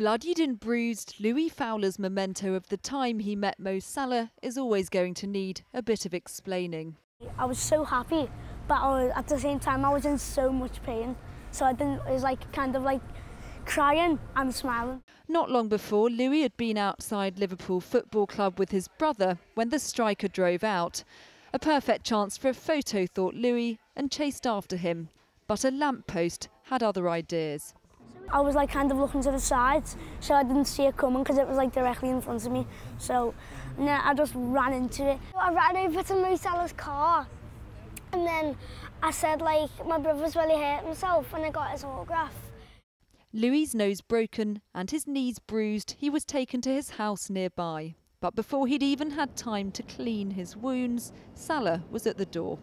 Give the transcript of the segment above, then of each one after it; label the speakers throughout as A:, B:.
A: Bloodied and bruised, Louis Fowler's memento of the time he met Mo Salah is always going to need a bit of explaining.
B: I was so happy, but was, at the same time I was in so much pain. So I didn't, it was like kind of like crying and smiling.
A: Not long before, Louis had been outside Liverpool Football Club with his brother when the striker drove out. A perfect chance for a photo, thought Louis, and chased after him. But a lamppost had other ideas.
B: I was like kind of looking to the sides, so I didn't see it coming because it was like directly in front of me. So and then I just ran into it. I ran over to Salah's car, and then I said like my brother's really hurt himself, and I got his autograph.
A: Louis's nose broken and his knees bruised, he was taken to his house nearby. But before he'd even had time to clean his wounds, Salah was at the door.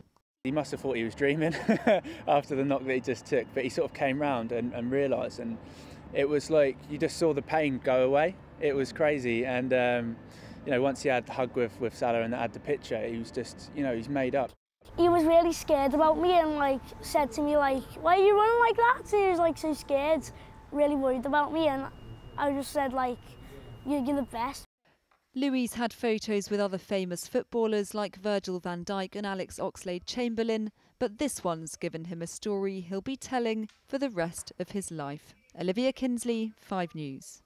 C: He must have thought he was dreaming after the knock that he just took, but he sort of came round and, and realised, and it was like you just saw the pain go away. It was crazy, and um, you know, once he had the hug with with Salah and had the picture, he was just, you know, he's made up.
B: He was really scared about me and like said to me like, "Why are you running like that?" So he was like so scared, really worried about me, and I just said like, "You're, you're the best."
A: Louis had photos with other famous footballers like Virgil van Dijk and Alex Oxlade Chamberlain, but this one's given him a story he'll be telling for the rest of his life. Olivia Kinsley, 5 News.